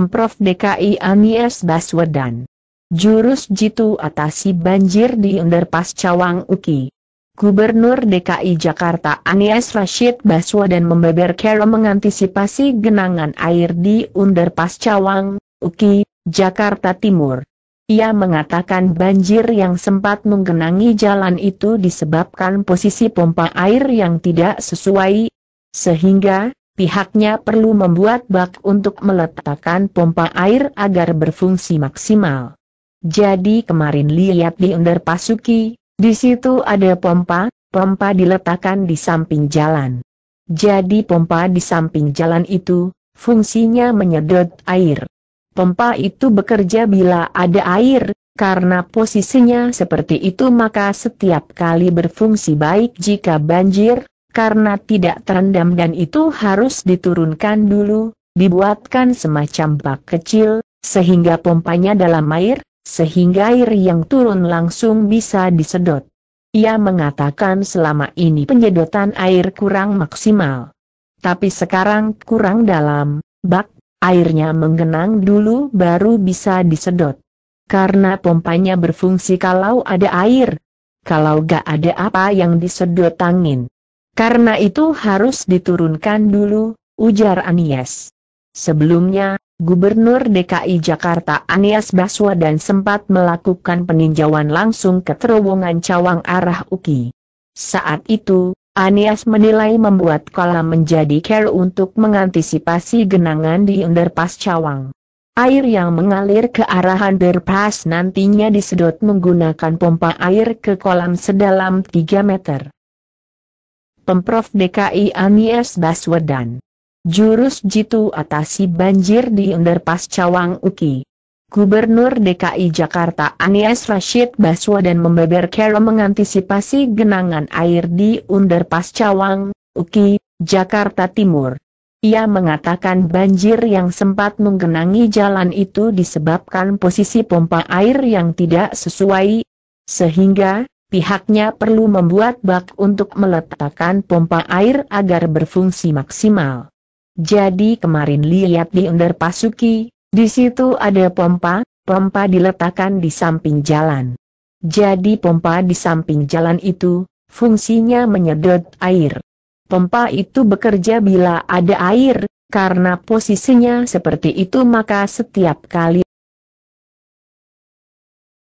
Pemprov DKI Anies Baswedan. Jurus jitu atasi banjir di Underpass Cawang Uki. Gubernur DKI Jakarta Anies Rashid Baswedan membeber cara mengantisipasi genangan air di Underpass Cawang, Uki, Jakarta Timur. Ia mengatakan banjir yang sempat menggenangi jalan itu disebabkan posisi pompa air yang tidak sesuai, sehingga pihaknya perlu membuat bak untuk meletakkan pompa air agar berfungsi maksimal. Jadi kemarin lihat di underpass Suki, di situ ada pompa, pompa diletakkan di samping jalan. Jadi pompa di samping jalan itu, fungsinya menyedot air. Pompa itu bekerja bila ada air, karena posisinya seperti itu maka setiap kali berfungsi baik jika banjir, karena tidak terendam dan itu harus diturunkan dulu, dibuatkan semacam bak kecil, sehingga pompanya dalam air, sehingga air yang turun langsung bisa disedot. Ia mengatakan selama ini penyedotan air kurang maksimal. Tapi sekarang kurang dalam, bak, airnya menggenang dulu baru bisa disedot. Karena pompanya berfungsi kalau ada air. Kalau gak ada apa yang disedot angin. Karena itu harus diturunkan dulu, ujar Anies. Sebelumnya, Gubernur DKI Jakarta Anies Baswedan sempat melakukan peninjauan langsung ke terowongan Cawang arah UKI. Saat itu, Anies menilai membuat kolam menjadi care untuk mengantisipasi genangan di underpass Cawang. Air yang mengalir ke arah underpass nantinya disedot menggunakan pompa air ke kolam sedalam 3 meter. Pemprov DKI Anies Baswedan Jurus jitu atasi banjir di Underpass Cawang Uki. Gubernur DKI Jakarta Anies Rashid Baswedan membeber cara mengantisipasi genangan air di Underpass Cawang, Uki, Jakarta Timur. Ia mengatakan banjir yang sempat menggenangi jalan itu disebabkan posisi pompa air yang tidak sesuai, sehingga pihaknya perlu membuat bak untuk meletakkan pompa air agar berfungsi maksimal. Jadi kemarin lihat di underpass Suki, di situ ada pompa, pompa diletakkan di samping jalan. Jadi pompa di samping jalan itu, fungsinya menyedot air. Pompa itu bekerja bila ada air, karena posisinya seperti itu maka setiap kali